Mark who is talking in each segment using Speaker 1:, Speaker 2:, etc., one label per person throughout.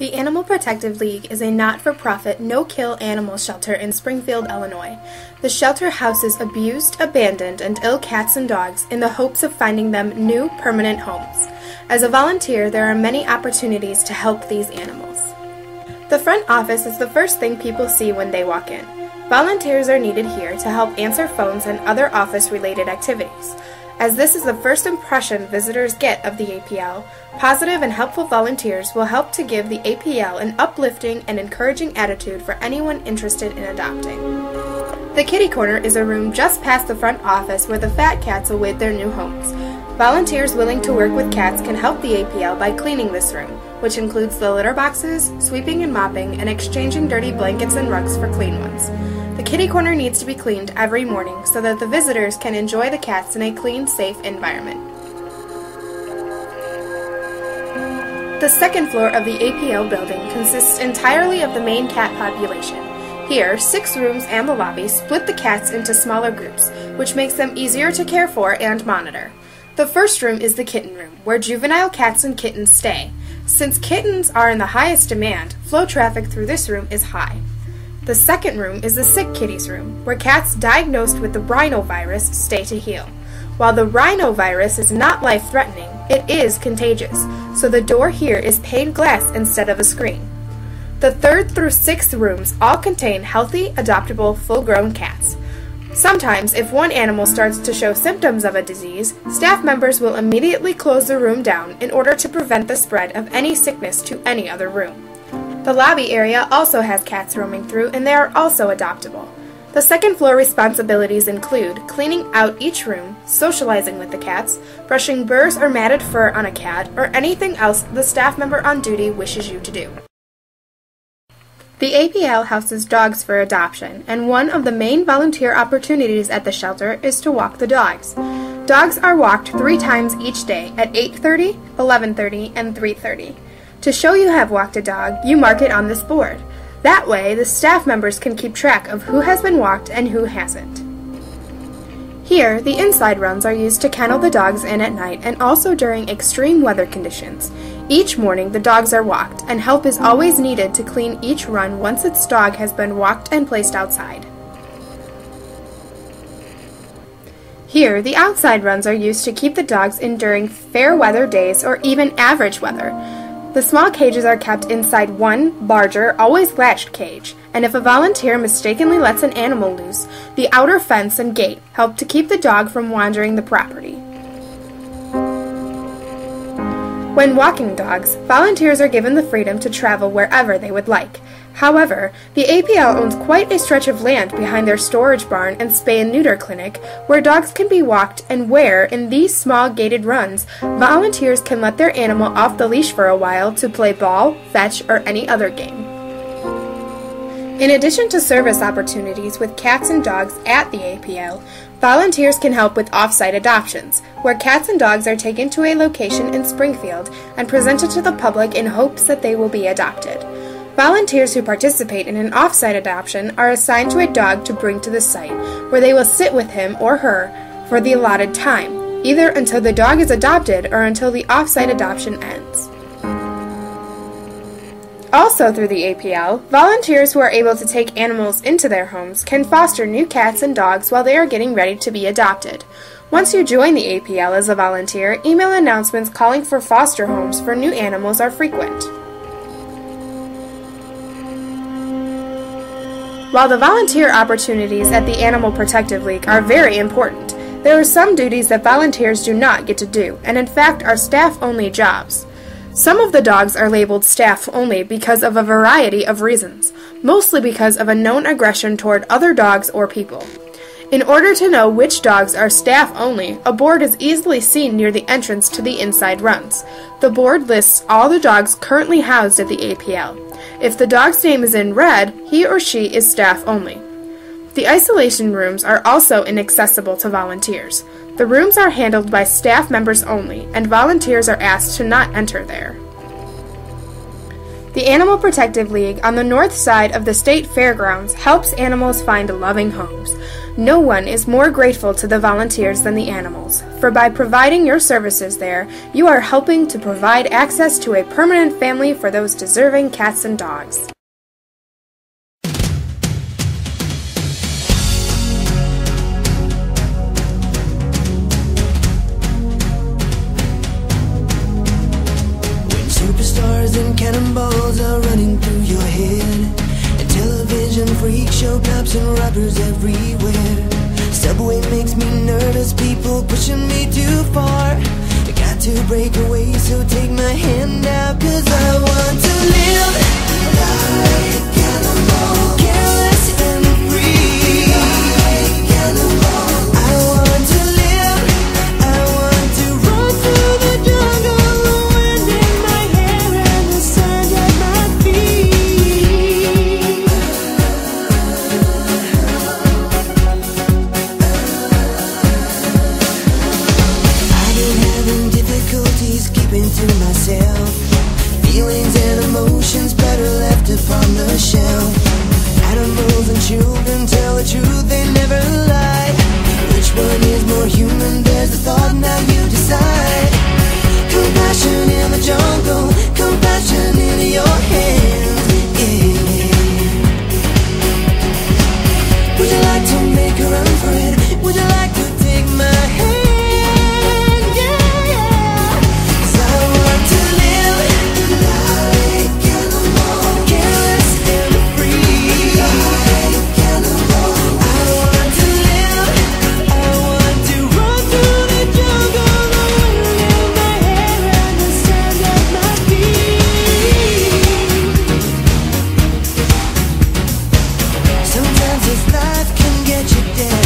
Speaker 1: The Animal Protective League is a not for profit, no kill animal shelter in Springfield, Illinois. The shelter houses abused, abandoned, and ill cats and dogs in the hopes of finding them new, permanent homes. As a volunteer, there are many opportunities to help these animals. The front office is the first thing people see when they walk in. Volunteers are needed here to help answer phones and other office related activities. As this is the first impression visitors get of the APL, positive and helpful volunteers will help to give the APL an uplifting and encouraging attitude for anyone interested in adopting. The Kitty Corner is a room just past the front office where the fat cats await their new homes. Volunteers willing to work with cats can help the APL by cleaning this room, which includes the litter boxes, sweeping and mopping, and exchanging dirty blankets and rugs for clean ones. The kitty corner needs to be cleaned every morning so that the visitors can enjoy the cats in a clean, safe environment. The second floor of the APL building consists entirely of the main cat population. Here, six rooms and the lobby split the cats into smaller groups, which makes them easier to care for and monitor. The first room is the kitten room, where juvenile cats and kittens stay. Since kittens are in the highest demand, flow traffic through this room is high. The second room is the sick kitties room, where cats diagnosed with the rhinovirus stay to heal. While the rhinovirus is not life-threatening, it is contagious, so the door here is pane glass instead of a screen. The third through sixth rooms all contain healthy, adoptable, full-grown cats. Sometimes, if one animal starts to show symptoms of a disease, staff members will immediately close the room down in order to prevent the spread of any sickness to any other room. The lobby area also has cats roaming through, and they are also adoptable. The second floor responsibilities include cleaning out each room, socializing with the cats, brushing burrs or matted fur on a cat, or anything else the staff member on duty wishes you to do. The APL houses dogs for adoption, and one of the main volunteer opportunities at the shelter is to walk the dogs. Dogs are walked three times each day at 8.30, 11.30, and 3.30. To show you have walked a dog, you mark it on this board. That way, the staff members can keep track of who has been walked and who hasn't. Here, the inside runs are used to kennel the dogs in at night and also during extreme weather conditions. Each morning, the dogs are walked, and help is always needed to clean each run once its dog has been walked and placed outside. Here, the outside runs are used to keep the dogs in during fair weather days or even average weather. The small cages are kept inside one, larger, always latched cage, and if a volunteer mistakenly lets an animal loose, the outer fence and gate help to keep the dog from wandering the property. When walking dogs, volunteers are given the freedom to travel wherever they would like. However, the APL owns quite a stretch of land behind their storage barn and spay and neuter clinic where dogs can be walked and where, in these small gated runs, volunteers can let their animal off the leash for a while to play ball, fetch, or any other game. In addition to service opportunities with cats and dogs at the APL, volunteers can help with off-site adoptions, where cats and dogs are taken to a location in Springfield and presented to the public in hopes that they will be adopted. Volunteers who participate in an off-site adoption are assigned to a dog to bring to the site, where they will sit with him or her for the allotted time, either until the dog is adopted or until the off-site adoption ends. Also through the APL, volunteers who are able to take animals into their homes can foster new cats and dogs while they are getting ready to be adopted. Once you join the APL as a volunteer, email announcements calling for foster homes for new animals are frequent. While the volunteer opportunities at the Animal Protective League are very important, there are some duties that volunteers do not get to do, and in fact are staff-only jobs. Some of the dogs are labeled staff only because of a variety of reasons, mostly because of a known aggression toward other dogs or people. In order to know which dogs are staff only, a board is easily seen near the entrance to the inside runs. The board lists all the dogs currently housed at the APL. If the dog's name is in red, he or she is staff only. The isolation rooms are also inaccessible to volunteers. The rooms are handled by staff members only, and volunteers are asked to not enter there. The Animal Protective League on the north side of the state fairgrounds helps animals find loving homes. No one is more grateful to the volunteers than the animals, for by providing your services there, you are helping to provide access to a permanent family for those deserving cats and dogs.
Speaker 2: Break away, so take my hand out, cause I want to live get you down.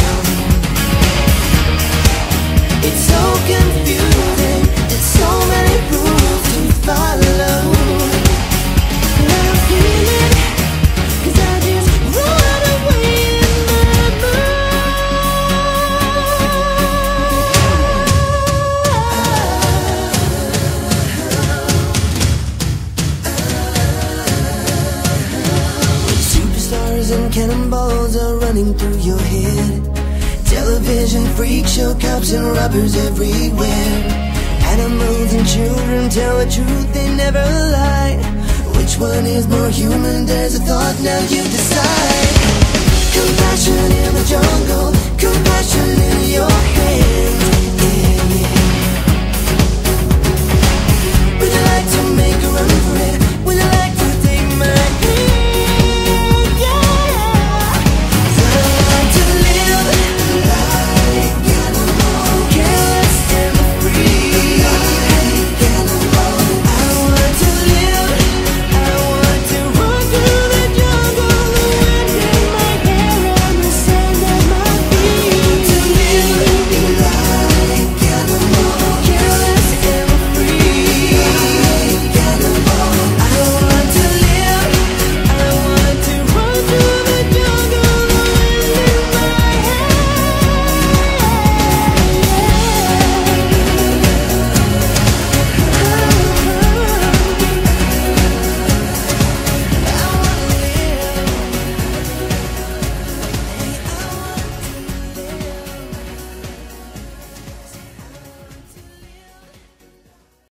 Speaker 2: Running through your head. Television freak show cops and robbers everywhere. Animals and children tell the truth, they never lie. Which one is more human? There's a thought, now you decide. Compassion in the jungle, compassion.